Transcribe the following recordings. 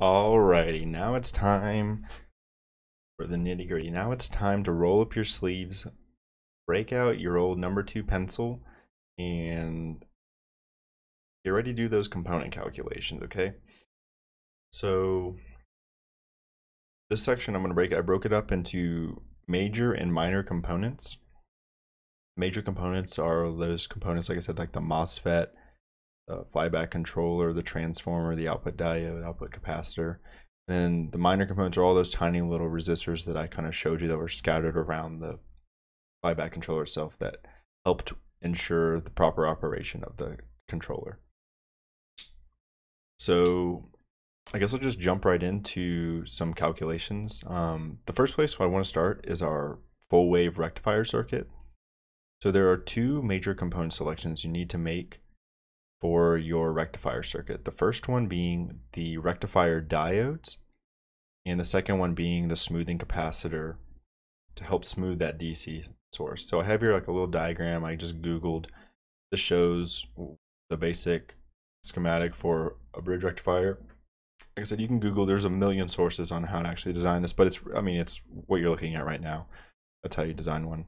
Alrighty, now it's time for the nitty gritty. Now it's time to roll up your sleeves, break out your old number two pencil, and get ready to do those component calculations, okay? So this section I'm going to break, I broke it up into major and minor components. Major components are those components, like I said, like the MOSFET, the flyback controller, the transformer, the output diode, output capacitor. Then the minor components are all those tiny little resistors that I kind of showed you that were scattered around the flyback controller itself that helped ensure the proper operation of the controller. So I guess I'll just jump right into some calculations. Um, the first place I want to start is our full wave rectifier circuit. So there are two major component selections you need to make for your rectifier circuit. The first one being the rectifier diodes, and the second one being the smoothing capacitor to help smooth that DC source. So I have here like a little diagram I just Googled. This shows the basic schematic for a bridge rectifier. Like I said, you can Google, there's a million sources on how to actually design this, but it's, I mean, it's what you're looking at right now. That's how you design one.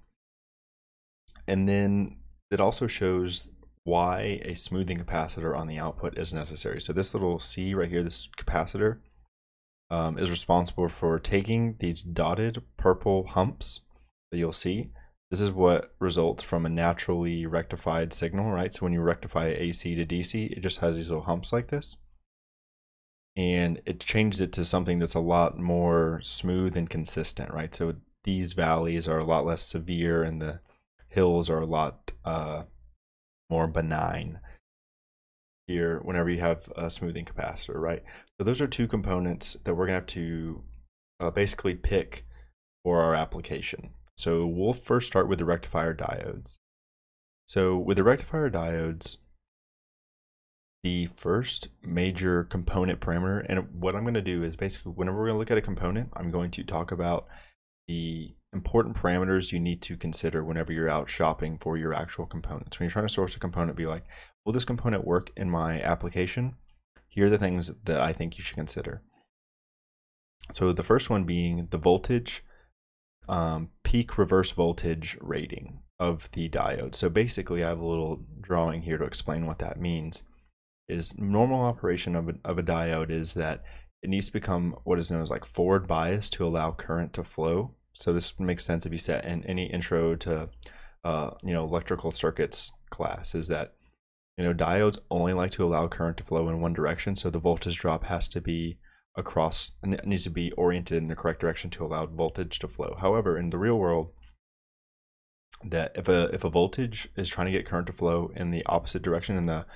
And then it also shows why a smoothing capacitor on the output is necessary. So this little C right here, this capacitor, um, is responsible for taking these dotted purple humps that you'll see. This is what results from a naturally rectified signal, right? So when you rectify AC to DC, it just has these little humps like this. And it changes it to something that's a lot more smooth and consistent, right? So these valleys are a lot less severe and the hills are a lot uh, more benign here whenever you have a smoothing capacitor, right? So those are two components that we're gonna have to uh, basically pick for our application. So we'll first start with the rectifier diodes. So with the rectifier diodes, the first major component parameter, and what I'm gonna do is basically whenever we're gonna look at a component, I'm going to talk about the important parameters you need to consider whenever you're out shopping for your actual components. When you're trying to source a component, be like, will this component work in my application? Here are the things that I think you should consider. So the first one being the voltage, um, peak reverse voltage rating of the diode. So basically I have a little drawing here to explain what that means. Is normal operation of a, of a diode is that it needs to become what is known as like forward bias to allow current to flow so this makes sense if you set in any intro to uh, you know electrical circuits class is that you know diodes only like to allow current to flow in one direction so the voltage drop has to be across and it needs to be oriented in the correct direction to allow voltage to flow. However in the real world that if a if a voltage is trying to get current to flow in the opposite direction in the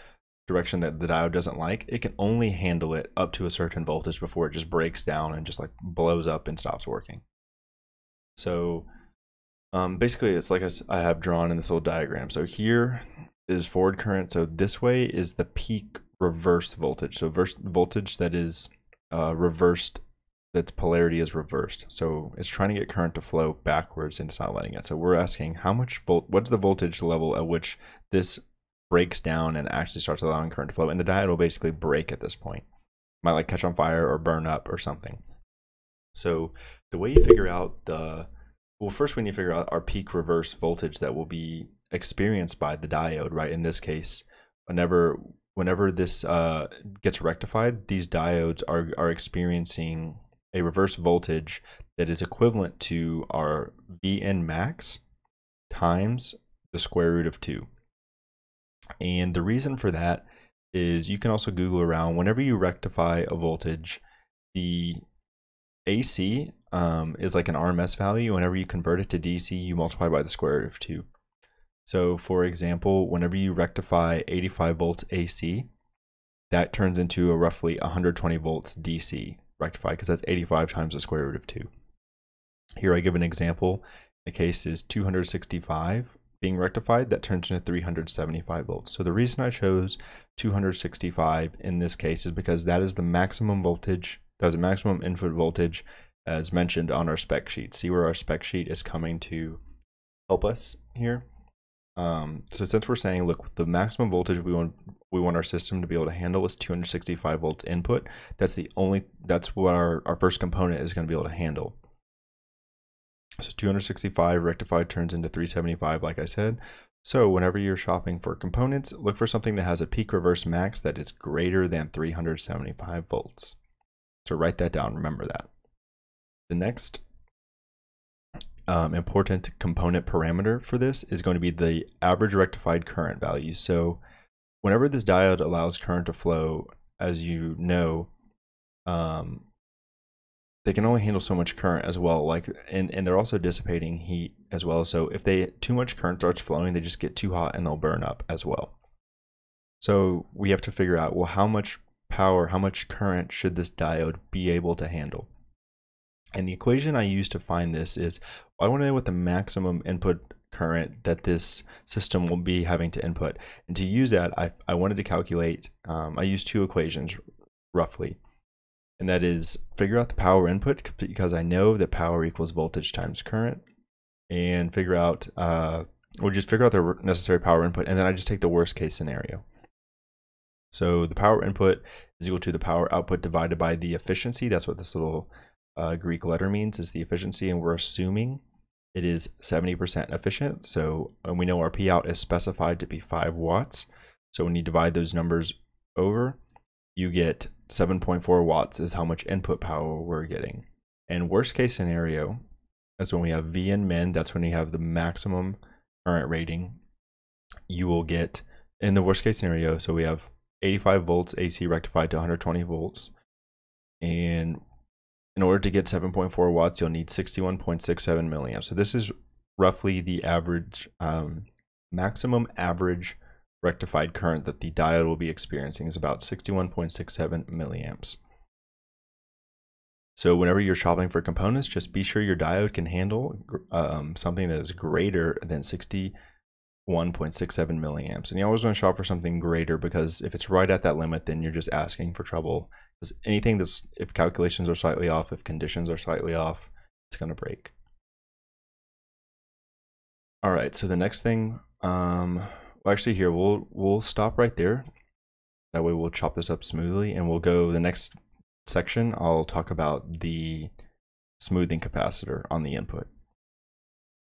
direction that the diode doesn't like it can only handle it up to a certain voltage before it just breaks down and just like blows up and stops working so um, basically, it's like I have drawn in this little diagram. So here is forward current. So this way is the peak reverse voltage. So verse, voltage that is uh, reversed, that's polarity is reversed. So it's trying to get current to flow backwards and it's not letting it. So we're asking how much volt, what's the voltage level at which this breaks down and actually starts allowing current to flow. And the diode will basically break at this point. Might like catch on fire or burn up or something. So the way you figure out the well, first we need to figure out our peak reverse voltage that will be experienced by the diode, right? In this case, whenever whenever this uh, gets rectified, these diodes are are experiencing a reverse voltage that is equivalent to our Vn max times the square root of 2. And the reason for that is you can also Google around whenever you rectify a voltage, the AC um, is like an RMS value. Whenever you convert it to DC, you multiply by the square root of 2. So for example, whenever you rectify 85 volts AC, that turns into a roughly 120 volts DC rectify because that's 85 times the square root of 2. Here I give an example. The case is 265 being rectified, that turns into 375 volts. So the reason I chose 265 in this case is because that is the maximum voltage does a maximum input voltage as mentioned on our spec sheet. See where our spec sheet is coming to help us here. Um, so since we're saying, look, the maximum voltage we want we want our system to be able to handle is 265 volts input. That's the only that's what our, our first component is going to be able to handle. So 265 rectified turns into 375, like I said. So whenever you're shopping for components, look for something that has a peak reverse max that is greater than 375 volts. So write that down, remember that. The next um, important component parameter for this is going to be the average rectified current value. So whenever this diode allows current to flow, as you know, um, they can only handle so much current as well. Like, and, and they're also dissipating heat as well. So if they too much current starts flowing, they just get too hot and they'll burn up as well. So we have to figure out, well, how much power, how much current should this diode be able to handle? And the equation I use to find this is I want to know what the maximum input current that this system will be having to input. And to use that, I, I wanted to calculate, um, I used two equations roughly. And that is figure out the power input because I know that power equals voltage times current. And figure out, uh, or just figure out the necessary power input. And then I just take the worst case scenario. So the power input is equal to the power output divided by the efficiency. That's what this little uh, Greek letter means is the efficiency, and we're assuming it is 70% efficient. So and we know our P out is specified to be 5 watts. So when you divide those numbers over, you get 7.4 watts is how much input power we're getting. And worst case scenario is when we have Vin min, that's when you have the maximum current rating. You will get, in the worst case scenario, so we have 85 volts AC rectified to 120 volts. And in order to get 7.4 watts, you'll need 61.67 milliamps. So this is roughly the average, um, maximum average rectified current that the diode will be experiencing is about 61.67 milliamps. So whenever you're shopping for components, just be sure your diode can handle um, something that is greater than 61.67 milliamps. And you always want to shop for something greater because if it's right at that limit, then you're just asking for trouble because anything that's, if calculations are slightly off, if conditions are slightly off, it's going to break. All right, so the next thing, um, well, actually here, we'll, we'll stop right there. That way we'll chop this up smoothly and we'll go the next section. I'll talk about the smoothing capacitor on the input.